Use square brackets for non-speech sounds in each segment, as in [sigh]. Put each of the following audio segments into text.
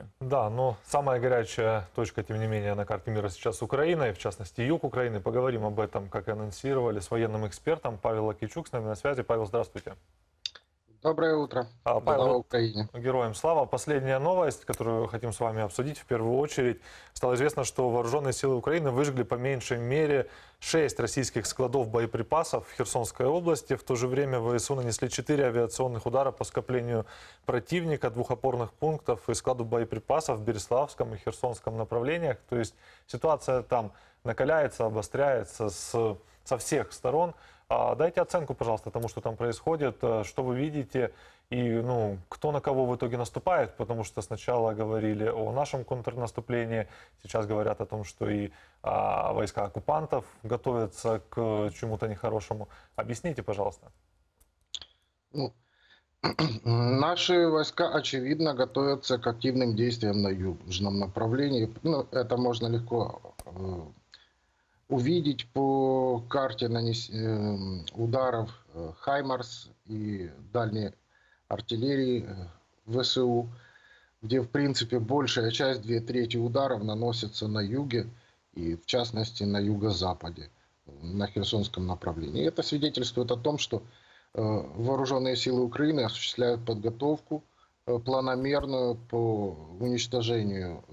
сегодня. Да, но самая горячая точка, тем не менее, на карте мира сейчас Украина, и в частности юг Украины. Поговорим об этом, как и анонсировали, с военным экспертом Павел Лакичук с нами на связи. Павел, здравствуйте. Доброе утро. А, Слава Павел, Украине. Героям слава. Последняя новость, которую хотим с вами обсудить в первую очередь. Стало известно, что вооруженные силы Украины выжгли по меньшей мере 6 российских складов боеприпасов в Херсонской области. В то же время ВСУ нанесли 4 авиационных удара по скоплению противника, двух опорных пунктов и складу боеприпасов в Береславском и Херсонском направлениях. То есть ситуация там накаляется, обостряется с, со всех сторон. А Дайте оценку, пожалуйста, тому, что там происходит, э, что вы видите и ну, кто на кого в итоге наступает, потому что сначала говорили о нашем контрнаступлении, сейчас говорят о том, что и а, войска оккупантов готовятся к чему-то нехорошему. Объясните, пожалуйста. Ну, [clears throat] наши войска, очевидно, готовятся к активным действиям на южном направлении. Ну, это можно легко э, увидеть по карте нанес... э, ударов э, Хаймарс и дальней артиллерии э, ВСУ, где, в принципе, большая часть, две трети ударов наносится на юге и, в частности, на юго-западе, на Херсонском направлении. Это свидетельствует о том, что э, вооруженные силы Украины осуществляют подготовку планомерную по уничтожению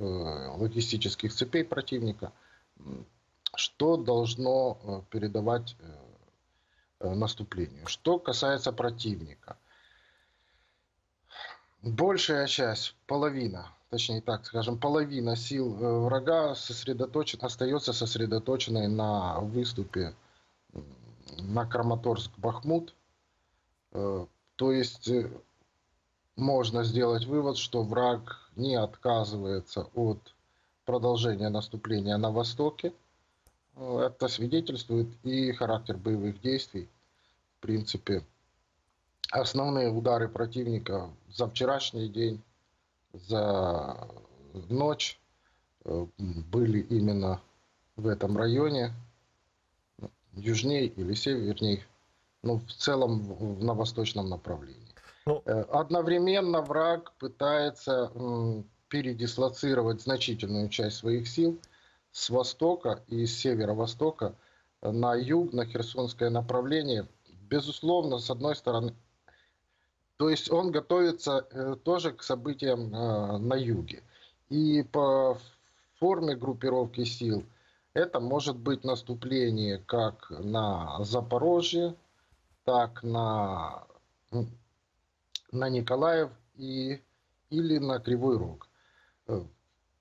логистических цепей противника, что должно э, передавать э, э, наступлению. Что касается противника. Большая часть, половина, точнее так скажем, половина сил врага сосредоточен, остается сосредоточенной на выступе на Краматорск-Бахмут. То есть можно сделать вывод, что враг не отказывается от продолжения наступления на востоке, это свидетельствует и характер боевых действий. В принципе, основные удары противника за вчерашний день, за ночь э, были именно в этом районе, южнее или северней, ну, в целом на восточном направлении. Ну, э, Одновременно враг пытается передислоцировать значительную часть своих сил – с востока и с северо-востока на юг, на Херсонское направление, безусловно, с одной стороны, то есть он готовится э, тоже к событиям э, на юге. И по форме группировки сил это может быть наступление как на Запорожье, так на, на Николаев и, или на Кривой Рог. Э,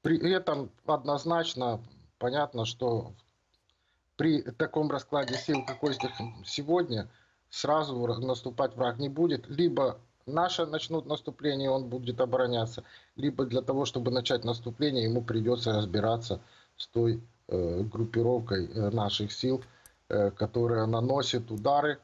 при этом однозначно понятно, что при таком раскладе сил, какой сегодня, сразу наступать враг не будет. Либо наши начнут наступление, он будет обороняться, либо для того, чтобы начать наступление, ему придется разбираться с той э, группировкой э, наших сил, э, которая наносит удары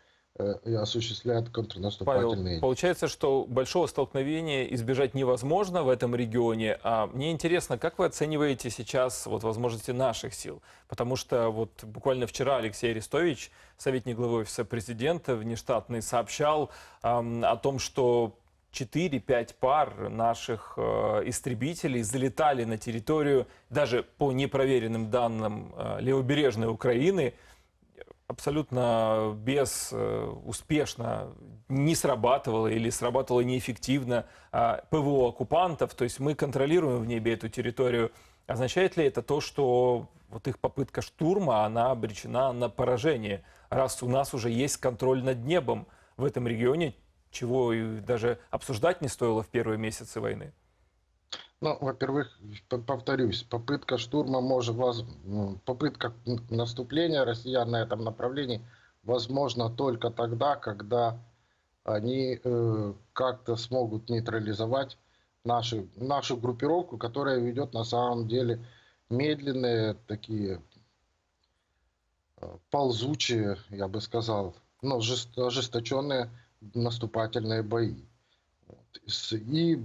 и осуществляет контрнаступательные. Павел, получается, что большого столкновения избежать невозможно в этом регионе. А мне интересно, как вы оцениваете сейчас вот возможности наших сил? Потому что вот буквально вчера Алексей Арестович, советник главы офиса президента, внештатный, сообщал эм, о том, что 4-5 пар наших э, истребителей залетали на территорию, даже по непроверенным данным э, левобережной Украины, абсолютно безуспешно э, не срабатывало или срабатывало неэффективно а, ПВО оккупантов, то есть мы контролируем в небе эту территорию. Означает ли это то, что вот их попытка штурма, она обречена на поражение, раз у нас уже есть контроль над небом в этом регионе, чего и даже обсуждать не стоило в первые месяцы войны? Ну, во-первых, повторюсь, попытка штурма может, ну, попытка наступления россиян на этом направлении возможно только тогда, когда они э, как-то смогут нейтрализовать наши, нашу группировку, которая ведет на самом деле медленные такие э, ползучие, я бы сказал, ну, ожесточенные наступательные бои и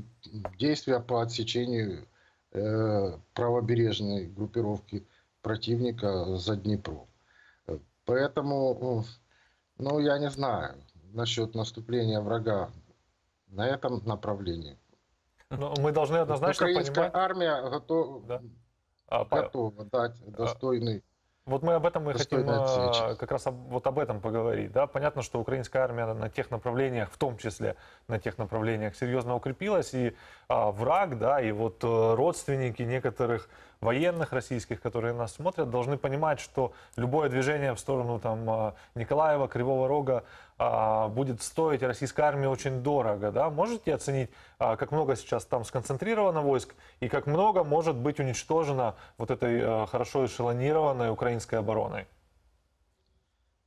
действия по отсечению э, правобережной группировки противника за Днепром. Поэтому, ну, я не знаю насчет наступления врага на этом направлении. Но мы должны однозначно Украинская понимать... армия готова, Да. А, готова дать достойный Вот мы об этом мы хотим отсечь. как раз об- вот об этом поговорить. Да? Понятно, что украинская армия на тех направлениях, в том числе на тех направлениях, серьезно укрепилась, и а, враг, да, и вот э, родственники некоторых военных российских, которые нас смотрят, должны понимать, что любое движение в сторону там, а, Николаева, Кривого Рога а, будет стоить российской армии очень дорого. Да? Можете оценить, а, как много сейчас там сконцентрировано войск и как много может быть уничтожено вот этой хорошо эшелонированной украинской обороной?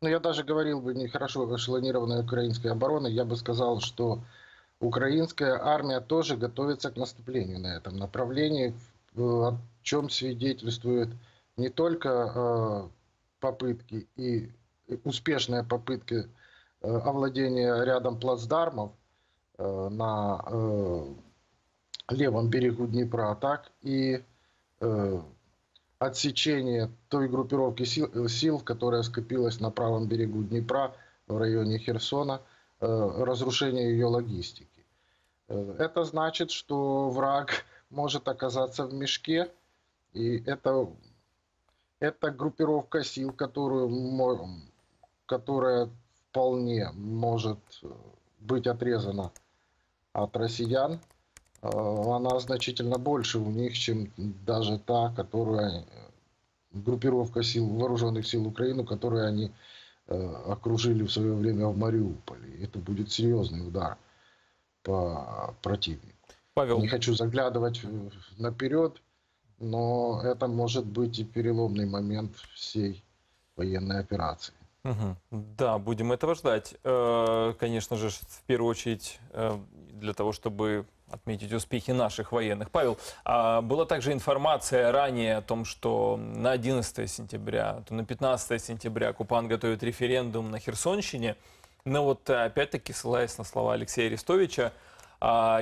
Ну, я даже говорил бы, нехорошо эшелонированной украинской обороны, я бы сказал, что украинская армия тоже готовится к наступлению на этом направлении, о чем свидетельствуют не только э, попытки и успешные попытки э, овладения рядом плацдармов э, на э, левом берегу Днепра, так и э, отсечение той группировки сил, э, сил, которая скопилась на правом берегу Днепра в районе Херсона, э, разрушение ее логистики. Э, Это значит, что враг может оказаться в мешке, и это, это группировка сил, которую, которая вполне может э, быть отрезана от россиян, э, она значительно больше у них, чем даже та, которую они- группировка сил, вооруженных сил Украины, которую они э, окружили в свое время в Мариуполе. Это будет серьезный удар по противнику. Павел, Не хочу заглядывать наперед, но это может быть и переломный момент всей военной операции. Мгм. Да, будем этого ждать. Э, Конечно же, в первую очередь э, для того, чтобы отметить успехи наших военных. Павел, а была также информация ранее о том, что на 11 сентября, то на 15 сентября оккупант готовит референдум на Херсонщине. Но вот опять-таки, ссылаясь на слова Алексея Арестовича,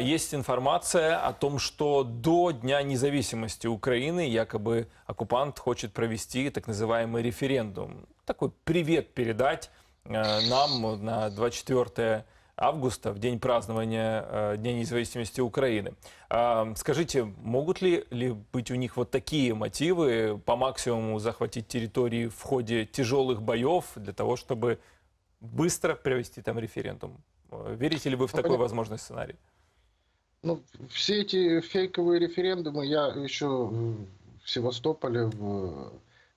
есть информация о том, что до Дня независимости Украины якобы оккупант хочет провести так называемый референдум. Такой привет передать э, нам на 24 августа, в день празднования э, Дня независимости Украины. А, Скажите, могут ли, ли быть у них вот такие мотивы по максимуму захватить территории в ходе тяжелых боев для того, чтобы быстро провести там референдум? Верите ли вы в Ну, такой понятно. возможный сценарий? Ну, все эти фейковые референдумы я еще в Севастополе в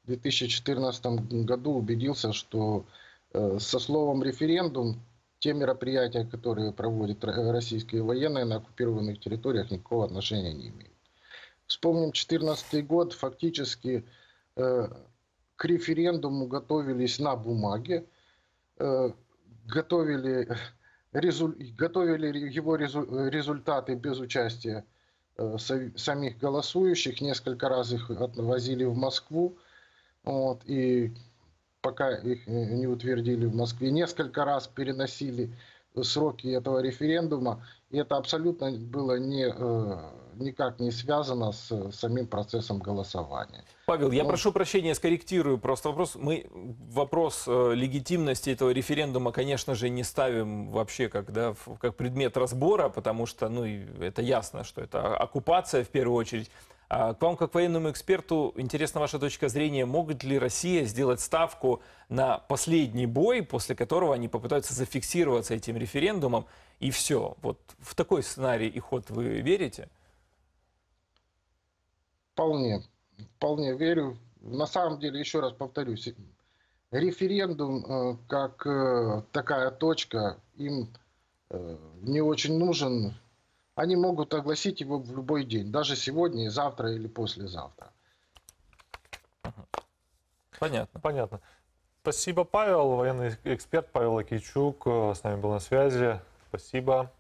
2014 году убедился, что э, со словом референдум те мероприятия, которые проводят ро- российские военные на оккупированных территориях, никакого отношения не имеют. Вспомним 2014 год, фактически э, к референдуму готовились на бумаге, э, готовили резу- готовили его резу- результаты без участия э, са- самих голосующих, несколько раз их отвозили в Москву, вот, и пока их э, не утвердили в Москве, несколько раз переносили сроки этого референдума, и это абсолютно было не, э, никак не связано с самим процессом голосования. Павел, я Ну. прошу прощения, скорректирую просто вопрос. Мы вопрос э, легитимности этого референдума, конечно же, не ставим вообще как, да, как предмет разбора, потому что ну, это ясно, что это оккупация в первую очередь. А к вам, как военному эксперту, интересна ваша точка зрения, могут ли Россия сделать ставку на последний бой, после которого они попытаются зафиксироваться этим референдумом, и все. Вот в такой сценарий и ход вы верите? Вполне, вполне верю. На самом деле, еще раз повторюсь, референдум э, как э, такая точка им э, не очень нужен. Они могут огласить его в любой день, даже сегодня, завтра или послезавтра. Понятно. Понятно. Спасибо, Павел, военный эксперт Павел Акичук э, с нами был на связи. Спасибо.